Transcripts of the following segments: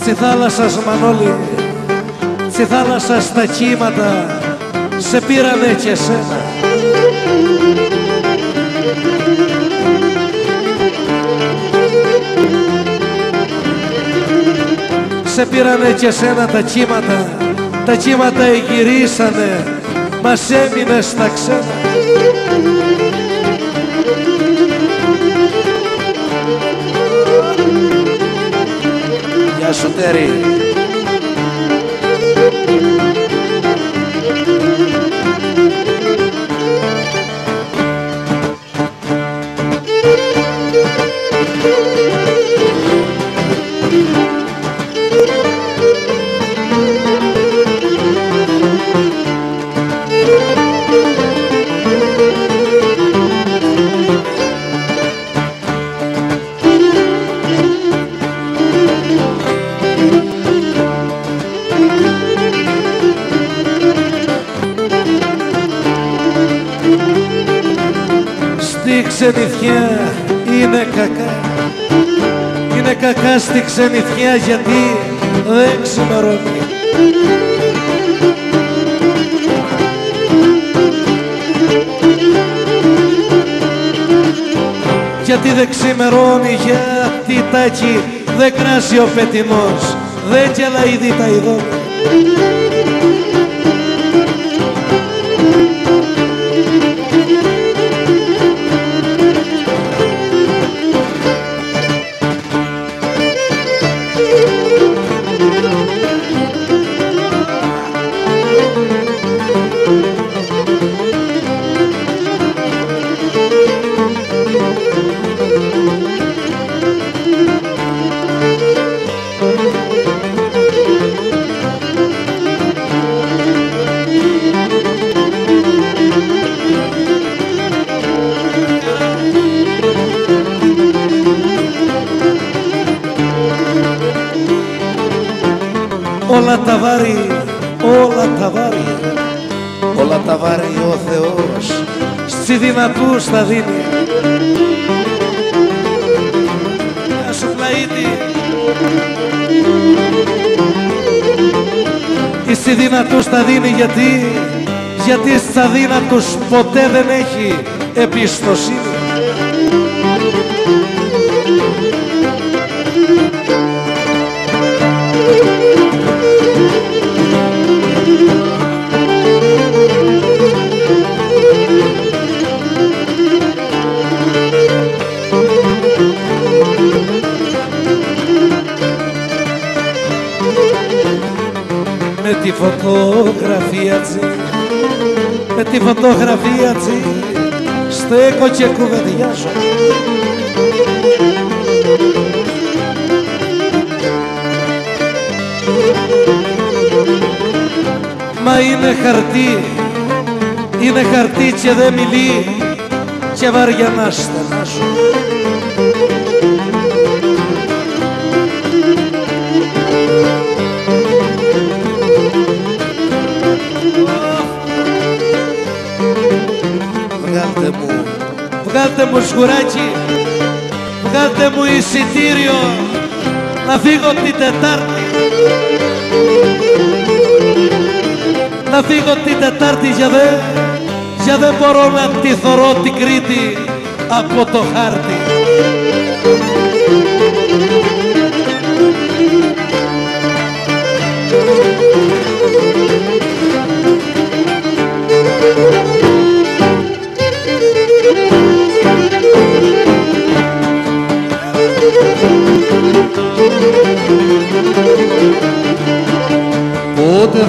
Στη θάλασσα Μανώλη, στη θάλασσα στα κύματα σε πήρανε και σένα. Σε πήρανε και σένα τα κύματα, τα κύματα εγυρίσανε, μας έμεινε στα ξένα. Γεια σου Τέρι. Στη ξενιθιά είναι κακά. Είναι κακά στη ξενιθιά γιατί δεν ξημερώνει. Γιατί δεν ξημερώνει γιατί τάκι δεν κράσει ο πετινός δεν γελαίδει τα ειδόνια όλα τα βάρη, όλα τα βάρη, όλα τα βάρη ο Θεός στη δυνατούς θα δίνει. Γεια σου πλαήτη. Στη δυνατούς θα δίνει γιατί, γιατί στα δύνατους ποτέ δεν έχει εμπιστοσύνη. Φωτογραφία τσι, με τη φωτογραφία τσι, στέκω και κουβεντιάζω. Μα είναι χαρτί, είναι χαρτί και δεν μιλεί και βαριά να στενάζω. Βγάλτε μου σκουράκι, βγάλτε μου εισιτήριο να φύγω την Τετάρτη. Να φύγω την Τετάρτη για δε, για δεν μπορώ να τη θωρώ την Κρήτη από το χάρτη.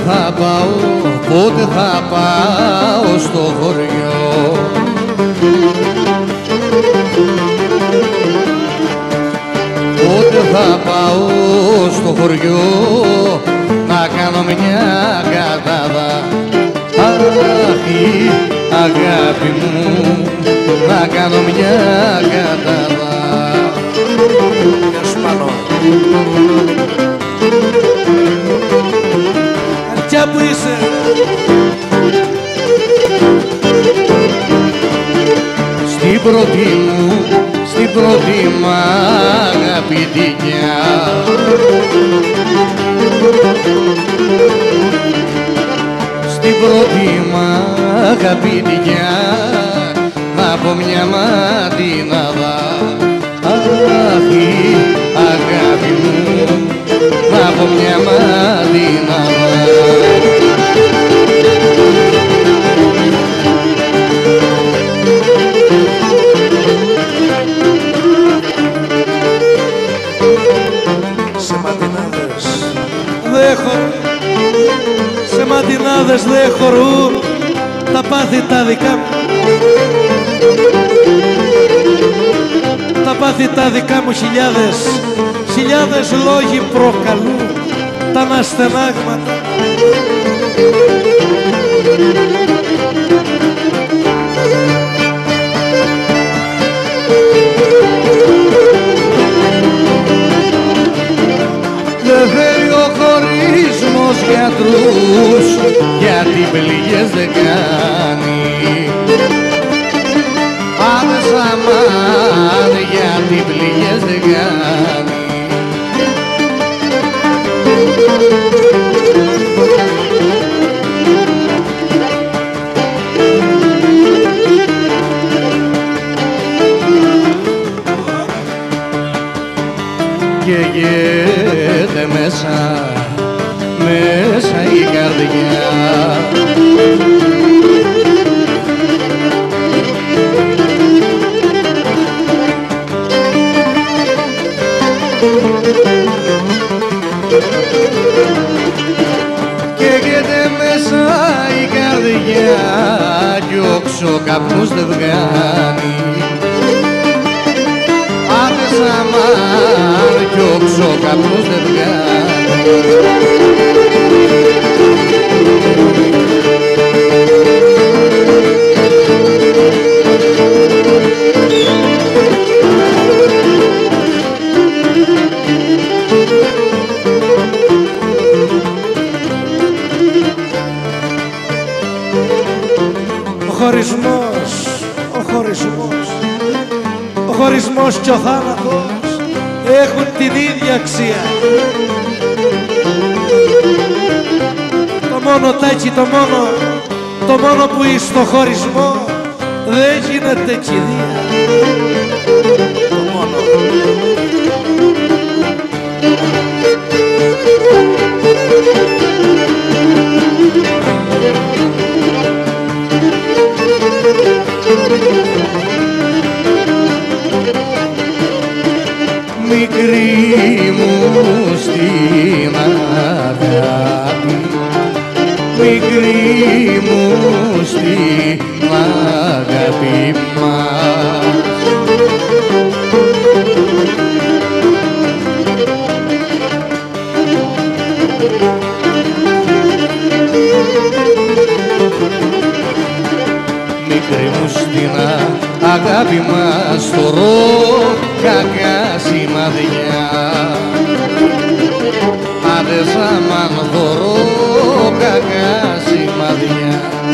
Θα πάω, πότε θα πάω στο χωριό. Πότε θα πάω στο χωριό να κάνω μια κατάδα Αχ, αγάπη μου να κάνω μια κατάδα Γεια σου Στην πρώτη μ' αγαπητικιά να πω μια ματινάδα Αχ, η αγάπη μου. Να πω μια ματινάδα Σε ματινάδες. Δες. Χω- Σε ματινάδες δεν χωρούν τα πάθη τα δικά μου. Τα πάθη τα δικά μου χιλιάδες Χιλιάδες λόγοι προκαλούν τα αναστενάγματα γιατρούς γιατί πληγές δεν κάνει. Άδες αμάν γιατί πληγές δεν κάνει. Και γέται μέσα, μέσα η καρδιά. Και γέται μέσα η καρδιά κι ο ξοκαπνός δεν βγάνει Άδες αμάν κι ο ξοκαπνός δεν βγάνει χωρισμός, ο χωρισμός Ο χωρισμός και ο θάνατος έχουν την ίδια αξία. Το μόνο τάκι, το μόνο Το μόνο που εις στο χωρισμό δεν γίνεται κηδεία. Το μόνο μικρή μου στην αγάπη μικρή μου στην αγάπη μας μικρή μου στην αγάπη μας θωρώ κακά Άδες αμάν θωρώ κακά σημαδιά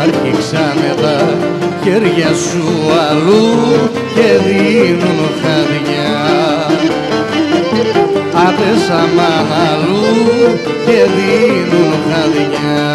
Άρχιξανε τα χέρια σου αλλού και δίνουν χαδιά Άντες αμάν αλλού και δίνουν χαδιά